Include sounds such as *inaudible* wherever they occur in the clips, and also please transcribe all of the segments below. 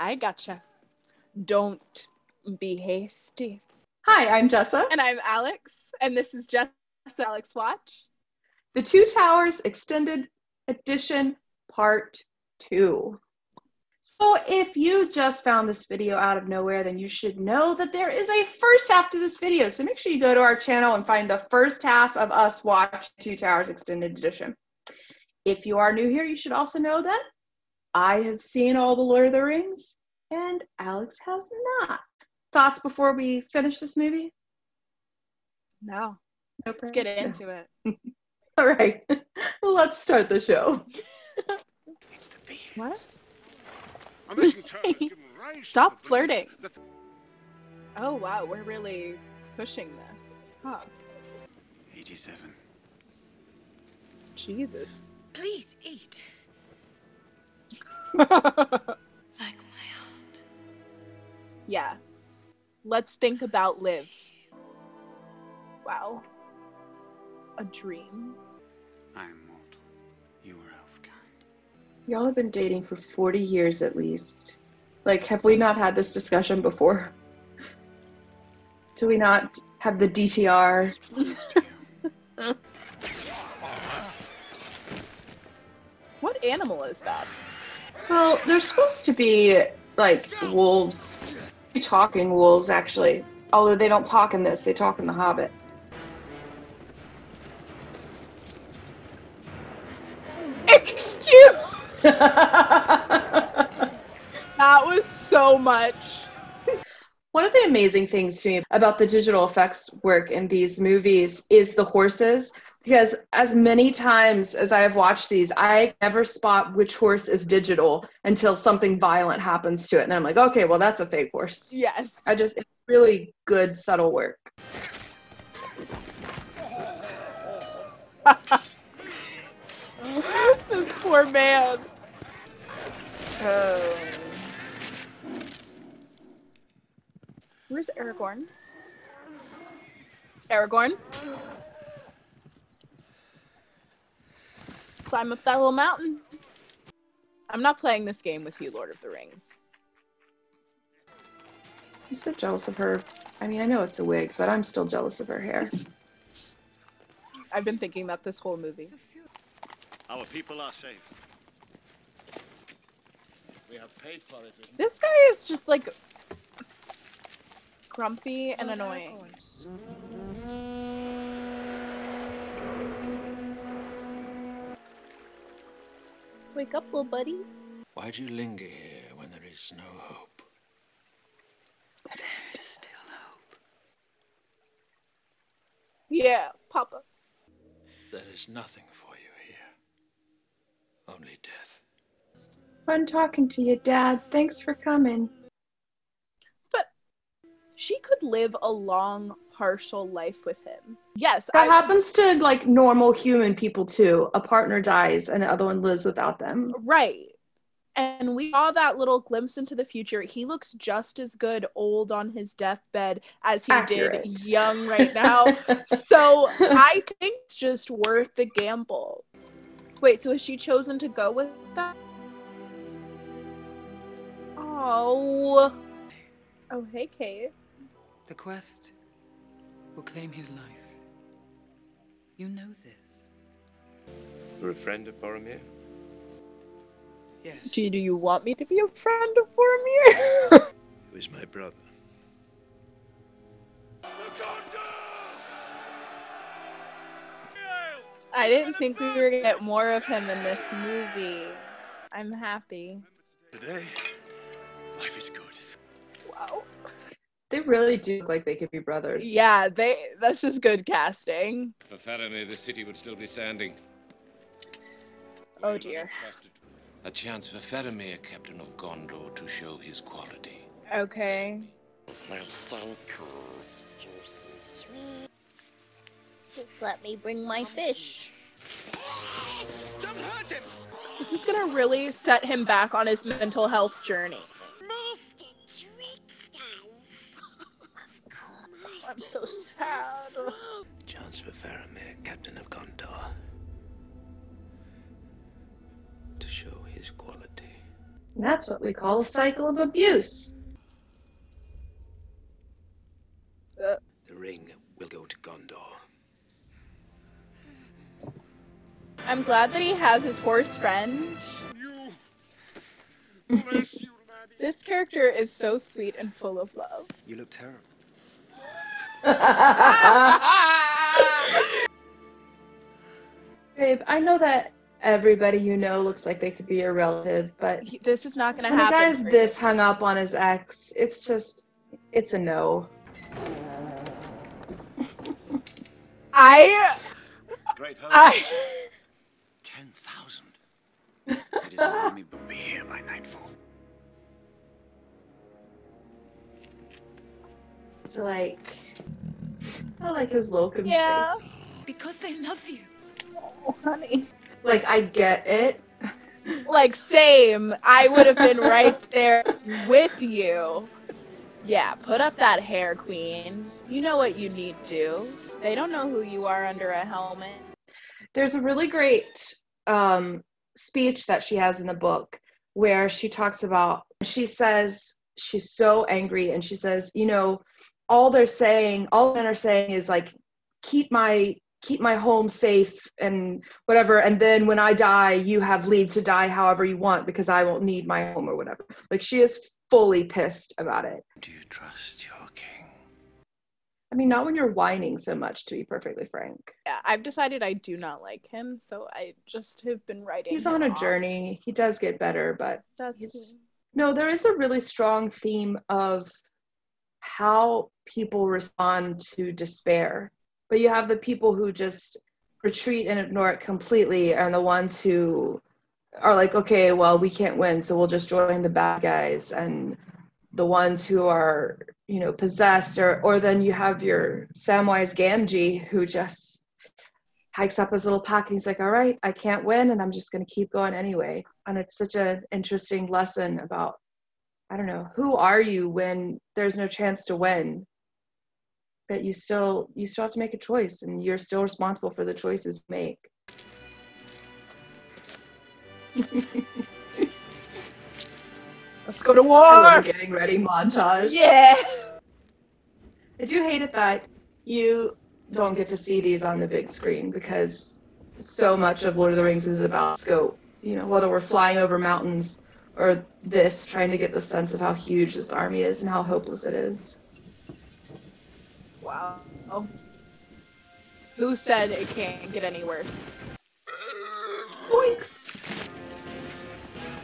I gotcha. Don't be hasty. Hi, I'm Jessa. And I'm Alex, and this is Jess Alex Watch. The Two Towers Extended Edition Part 2. So, if you just found this video out of nowhere, then you should know that there is a first half to this video. So, make sure you go to our channel and find the first half of us watch Two Towers Extended Edition. If you are new here, you should also know that I have seen all the Lord of the Rings and Alex has not. Thoughts before we finish this movie? No. no Let's get into it. *laughs* all right. *laughs* Let's start the show. It's the beard. What? I'm missing terms to *laughs* Stop flirting. Oh wow, we're really pushing this. Huh. 87. Jesus. Please eat. Like my heart. yeah. Let's think about live. Wow. A dream. I am mortal. You are elf-kind. Y'all have been dating for 40 years at least. Like, have we not had this discussion before? Do we not have the DTR? Pleased to you. *laughs* What animal is that? Well, they're supposed to be like wolves. Talking wolves, actually. Although they don't talk in this, they talk in The Hobbit. Excuse *laughs* That was so much. One of the amazing things to me about the digital effects work in these movies is the horses. Because as many times as I have watched these, I never spot which horse is digital until something violent happens to it. And then I'm like, okay, well, that's a fake horse. Yes. I just, it's really good, subtle work. *laughs* this poor man. Oh. Where's Aragorn? Aragorn? Climb up that little mountain. I'm not playing this game with you, Lord of the Rings. I'm so jealous of her. I mean, I know it's a wig, but I'm still jealous of her hair. I've been thinking that this whole movie. Our people are safe. We have paid for it. This guy is just like grumpy and annoying. Wake up, little buddy. Why do you linger here when there is no hope? There is still hope. Yeah, Papa. There is nothing for you here. Only death. Fun talking to you, Dad. Thanks for coming. She could live a long, partial life with him. Yes, That I, happens to like normal human people too. A partner dies and the other one lives without them. right. And we saw that little glimpse into the future. He looks just as good old on his deathbed as he Accurate. did young right now. so *laughs* I think it's just worth the gamble. Wait, so has she chosen to go with that? Oh. Oh, hey, Kate. The quest will claim his life. You know this. You're a friend of Boromir? Yes. Do, do you want me to be a friend of Boromir? *laughs* He was my brother. I didn't think we were gonna get more of him in this movie. I'm happy. Today, life is good. Wow. They really do look like they could be brothers. Yeah, they that's just good casting. For Faramir, the city would still be standing. Oh dear. A chance for Faramir, Captain of Gondor, to show his quality. Okay. Just let me bring my fish. Don't hurt him! This is gonna really set him back on his mental health journey. I'm so sad. Chance for Faramir, Captain of Gondor, to show his quality. That's what we call a cycle of abuse. The ring will go to Gondor. I'm glad that he has his horse friend. this character is so sweet and full of love. You look terrible. *laughs* Babe, I know that everybody you know looks like they could be your relative, but He- this is not gonna when a happen. guy's for you. this hung up on his ex, it's just, it's a no. I Great hope. I Ten thousand. It is an army will be here by nightfall. So like, I like his locum Yeah. face. Because they love you. oh, honey. Like I get it. Like same. I would have been right there with you. Yeah, put up that hair, queen. You know what you need to do. They don't know who you are under a helmet. There's a really great um, speech that she has in the book where she talks about, she says she's so angry and she says, you know, all they're saying, all men are saying is like, keep my keep my home safe and whatever and then when i die you have leave to die however you want because i won't need my home or whatever like she is fully pissed about it Do you trust your king? i mean not when you're whining so much to be perfectly frank Yeah, I've decided I do not like him, so I just have been writing. he's on a off. journey he does get better but Does He's- No, there is a really strong theme of how people respond to despair. But you have the people who just retreat and ignore it completely, and the ones who are like, okay, well, we can't win, so we'll just join the bad guys. And the ones who are, you know, possessed, or or then you have your Samwise Gamgee who just hikes up his little pack and he's like, all right, I can't win, and I'm just going to keep going anyway. And it's such an interesting lesson about, I don't know, who are you when there's no chance to win? But you still you still have to make a choice, and you're still responsible for the choices you make. Let's go to war. getting ready montage. Yeah. I do hate it that you don't get to see these on the big screen because so much of Lord of the Rings is about scope. You know, whether we're flying over mountains or this, trying to get the sense of how huge this army is and how hopeless it is. Wow. Who said it can't get any worse? Boinks!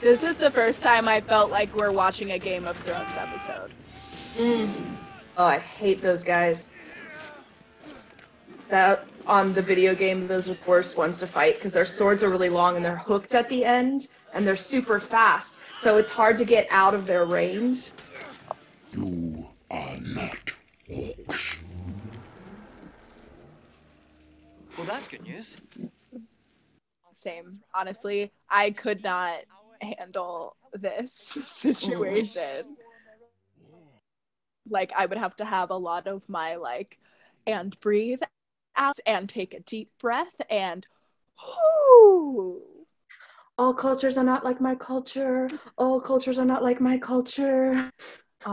This is the first time I felt like we're watching a Game of Thrones episode. Mm. Oh, I hate those guys. That on the video game, those are the worst ones to fight because their swords are really long and they're hooked at the end and they're super fast. So it's hard to get out of their range. You are not Well, that's good news. Same. Honestly, I could not handle this *laughs* situation. Like I would have to have a lot of my like and breathe out and take a deep breath and whoo. All cultures are not like my culture. All cultures are not like my culture.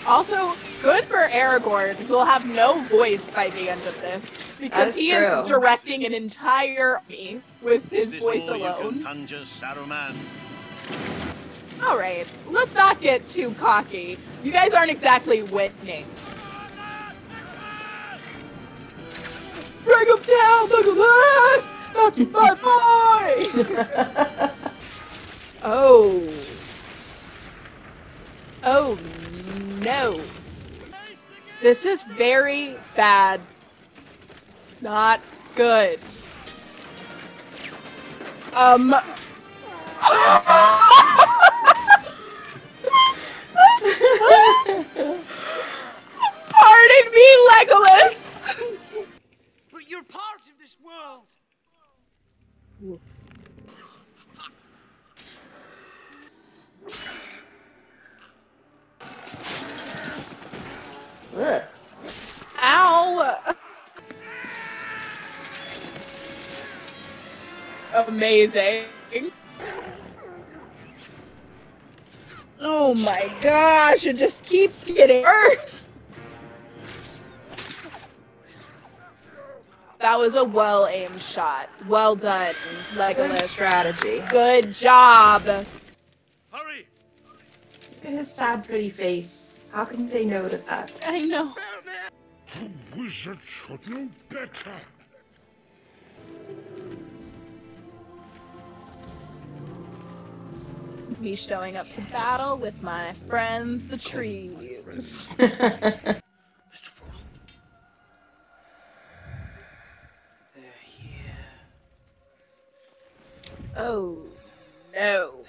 Also, good for Aragorn. We'll have no voice by the end of this because is he true. is directing an entire army with his voice alone. conjure Saruman? All right, let's not get too cocky. You guys aren't exactly winning. Bring him down! Look at this! That's my *laughs* boy! *laughs* oh. Oh no. This is very bad. Not good. Um. *gasps* Amazing. Oh my gosh, it just keeps getting worse. That was a well aimed shot. Well done, Good Legolas. strategy. Good job. Hurry! Look at his sad, pretty face. How can you say no to that? I know. A wizard should know better. Me showing up to battle with my friends, the trees. Mr. Frodo, They're here. Oh no.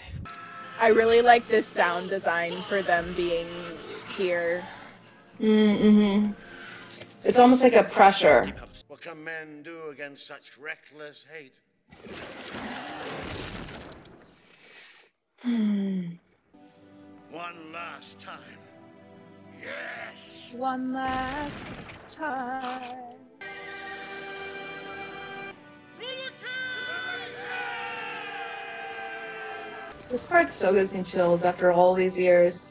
I really like this sound design for them being here. Mm-hmm. It's almost like a pressure. what can men do against such reckless hate? Hmm. One last time. Yes! One last time. This part still gives me chills after all these years.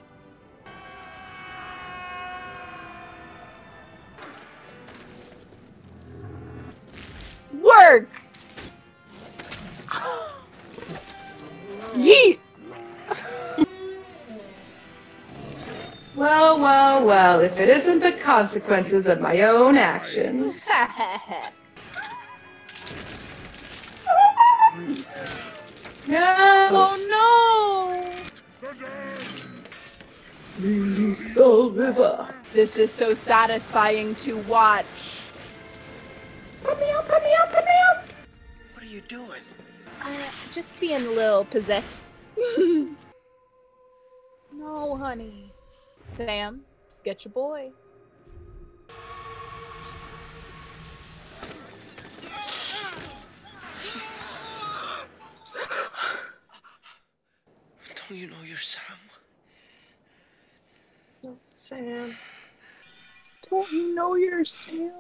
Consequences of my own actions. *laughs* No! oh Release the river. This is so satisfying to watch. Put me up, put me up, put me up! What are you doing? Uh, just being a little possessed. *laughs* no, honey. Sam, get your boy. Don't you know you're Sam? Oh, Sam. Don't you know you're Sam?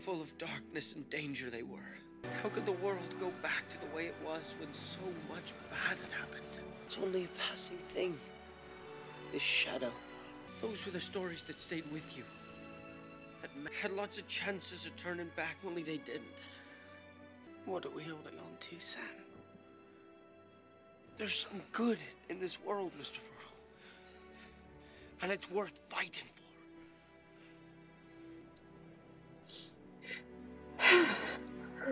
Full of darkness and danger they were. How could the world go back to the way it was when so much bad had happened? It's only a passing thing. This shadow. Those were the stories that stayed with you. That had lots of chances of turning back, only they didn't. What are we holding on to, Sam? There's some good in this world, Mr. Frodo. And it's worth fighting for. *sighs*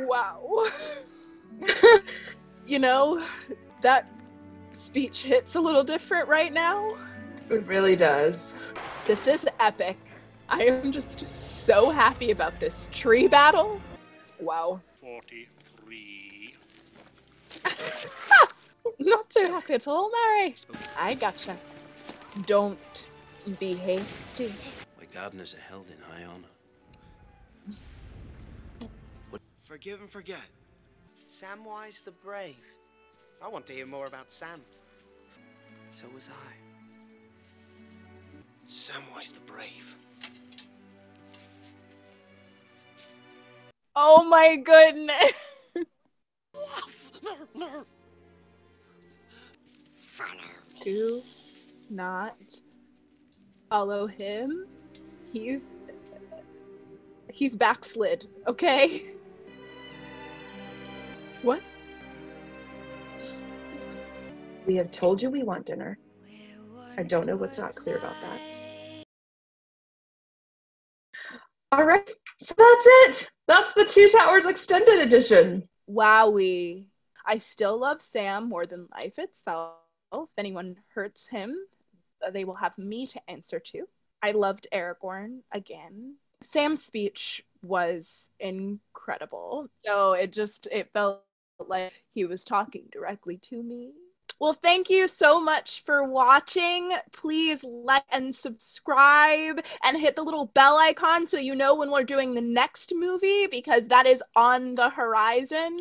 Wow. *laughs* you know, that speech hits a little different right now. It really does. This is epic. I am just so happy about this tree battle. Wow. 43. *laughs* Not too happy at all, Merry. I gotcha. Don't be hasty. My gardeners are held in high honor. Forgive and forget. Samwise the Brave. I want to hear more about Sam. So was I. Samwise the Brave. Oh my goodness. Yes! No, no! Follow me. Do not follow him. He's he's backslid, okay? *laughs* What? We have told you we want dinner. I don't know what's not clear about that. All right, so that's it. That's the Two Towers Extended Edition. Wowie. I still love Sam more than life itself. If anyone hurts him, uh, they will have me to answer to. I loved Aragorn again. Sam's speech was incredible. So it just it felt like he was talking directly to me. Well, thank you so much for watching. Please like and subscribe and hit the little bell icon so you know when we're doing the next movie because that is on the horizon.